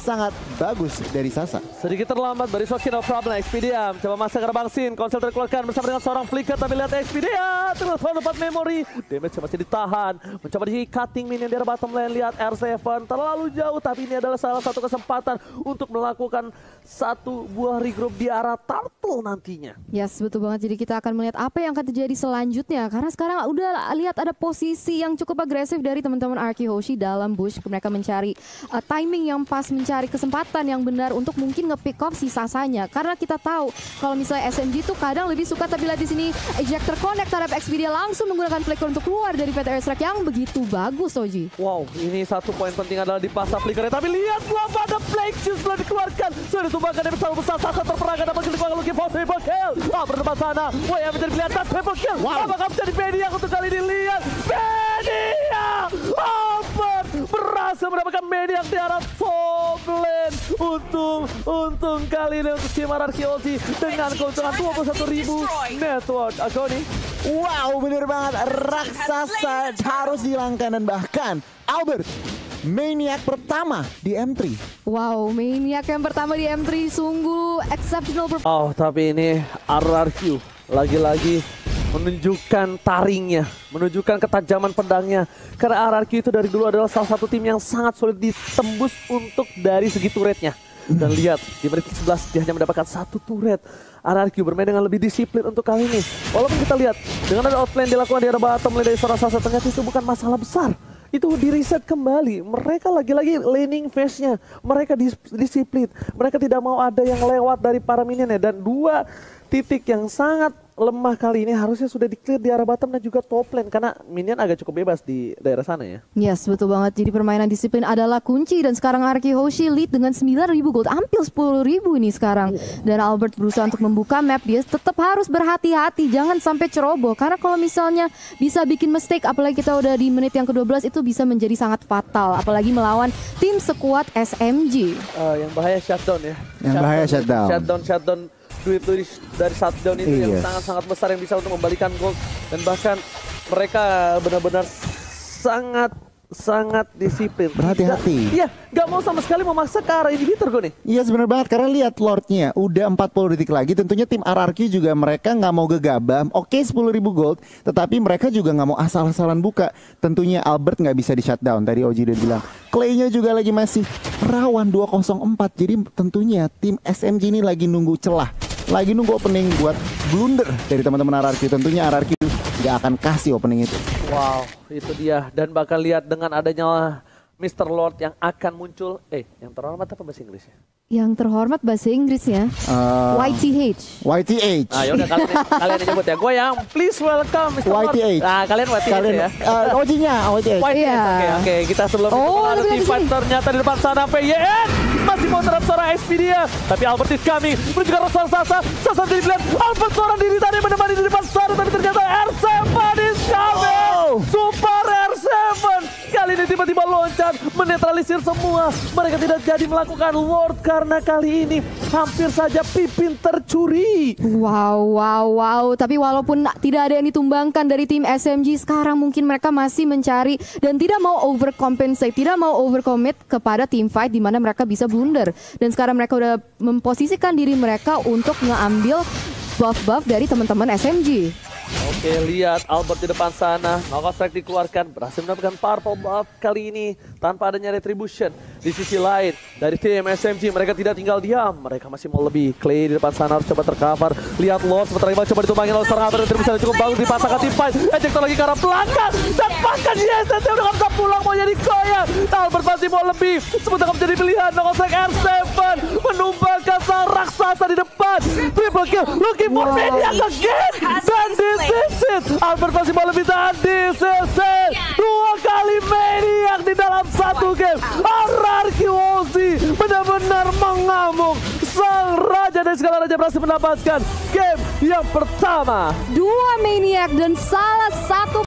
sangat bagus dari Sasa. Sedikit terlambat dari no problem. Expedia mencoba masuk ke Bangsin. Konsel terkeluarkan bersama dengan seorang flicker. Tapi lihat Expedia. Terus dapat memory. Damage masih ditahan. Mencoba di cutting minion di arah bottom lane. Lihat R7 terlalu jauh. Tapi ini adalah salah satu kesempatan untuk melakukan satu buah regroup di arah turtle nantinya. Yes, betul banget. Jadi kita akan melihat apa yang akan terjadi selanjutnya. Karena sekarang udah lihat ada posisi yang cukup agresif dari teman-teman Arki Hoshi dalam bush. Mereka mencari uh, timing yang pas, mencari kesempatan yang benar untuk mungkin nge-pick off si Sasanya. Karena kita tahu kalau misalnya SMG tuh kadang lebih suka tapi lihat di sini ejector connect terhadap Xperia langsung menggunakan flicker untuk keluar dari PT Airstrike yang begitu bagus, Oji. Wow, ini satu poin penting adalah di pasar flickernya. Tapi lihat belum ada Blake Shoes telah dikeluarkan. Sudah ditumbangkan dari bersama besar. Sasa terperangkan dapat dikeluarkan looking for triple kill. Ah, berdepan sana. Wah, yang menjadi pilihan dan triple kill. Wow. Apakah menjadi Mediak untuk kali ini? Lihat. Mediak. Albert berhasil mendapatkan Mediak di arah top lane. Untung, untung kali ini untuk tim Arkeologi dengan keuntungan 21 ribu network. Agoni. Wow, bener banget. Raksasa harus dihilangkan dan bahkan Albert Maniac pertama di M3. Wow, Maniac yang pertama di M3 sungguh exceptional. Oh, tapi ini RRQ lagi-lagi menunjukkan taringnya, menunjukkan ketajaman pedangnya. Karena RRQ itu dari dulu adalah salah satu tim yang sangat sulit ditembus untuk dari segi turretnya. Dan lihat, di menit 11 dia hanya mendapatkan satu turret. RRQ bermain dengan lebih disiplin untuk kali ini. Walaupun kita lihat, dengan ada outplay dilakukan di arah bottom lane dari seorang Sasa, ternyata itu bukan masalah besar. Itu di reset kembali. Mereka lagi-lagi laning phase-nya. Mereka dis disiplin. Mereka tidak mau ada yang lewat dari para minionnya. Dan dua titik yang sangat lemah kali ini harusnya sudah di-clear di arah bottom dan juga top lane. Karena minion agak cukup bebas di daerah sana ya. Yes, betul banget. Jadi permainan disiplin adalah kunci dan sekarang Arki Hoshi lead dengan 9.000 gold, hampir 10.000 ini sekarang. Dan Albert berusaha untuk membuka map, dia tetap harus berhati-hati, jangan sampai ceroboh. Karena kalau misalnya bisa bikin mistake, apalagi kita udah di menit yang ke-12 itu bisa menjadi sangat fatal. Apalagi melawan tim sekuat SMG. Uh, yang bahaya shutdown ya. Yang bahaya shutdown. Shutdown, shutdown duit dari, dari shutdown itu yang Iya. sangat-sangat besar yang bisa untuk membalikan gold dan bahkan mereka benar-benar sangat sangat disiplin. Berhati-hati. Iya, nggak mau sama sekali memaksa ke arah inhibitor gue nih. Iya sebenarnya banget. Karena lihat Lordnya udah 40 detik lagi. Tentunya tim RRQ juga mereka nggak mau gegabah. Oke 10.000 gold. Tetapi mereka juga nggak mau asal-asalan buka. Tentunya Albert nggak bisa di shutdown tadi Oji udah bilang. Clay-nya juga lagi masih rawan 204 jadi tentunya tim SMG ini lagi nunggu celah lagi nunggu opening buat blunder dari teman-teman RRQ tentunya RRQ nggak akan kasih opening itu Wow, itu dia dan bakal lihat dengan adanya Mr. Lord yang akan muncul eh yang terhormat apa bahasa Inggrisnya? Yang terhormat bahasa Inggrisnya, Eh, YTH. YTH Ah yaudah kalian kalian yang nyebut ya. Gue yang please welcome Mr. YTH. Nah, kalian YTH kalian ya. eh, Oji-nya YTH Iya. Oke, oke. Kita sebelum itu Oh, di fight sini. ternyata di depan sana PYN masih mau terhadap seorang Expedia. Tapi Albert is coming. Menuju ke arah seorang Sasa. Sasa jadi dilihat. Albert seorang diri tadi Menetralisir semua. Mereka tidak jadi melakukan Lord. Karena kali ini hampir saja Pipin tercuri. Wow, wow, wow. Tapi walaupun tidak ada yang ditumbangkan dari tim SMG, sekarang mungkin mereka masih mencari dan tidak mau overcompensate, tidak mau overcommit kepada tim fight di mana mereka bisa blunder. Dan sekarang mereka udah memposisikan diri mereka untuk ngeambil buff-buff dari teman-teman SMG. Oke, lihat Albert di depan sana. Knockout strike dikeluarkan. Berhasil mendapatkan purple buff kali ini tanpa adanya retribution. Di sisi lain, dari tim SMG mereka tidak tinggal diam. Mereka masih mau lebih. Clay di depan sana harus coba tercover. Lihat Lord sebentar lagi coba ditumbangin oleh seorang Albert. Retribution cukup bagus dipasangkan tim fight. Ejector lagi ke arah belakang. Dan bahkan di SSC udah gak bisa pulang mau jadi koyak. Albert masih mau lebih. Sebentar menjadi pilihan. Knockout strike R7 menumbangkan sang raksasa di depan. Triple kill. Looking for Wow. Again. Dan this is it. Albert masih mau lebih dan this is it. Dua kali Maniac di dalam satu game. RRQ Ozzy benar-benar mengamuk. Sang raja dari segala raja berhasil mendapatkan game yang pertama. Dua maniac dan salah satu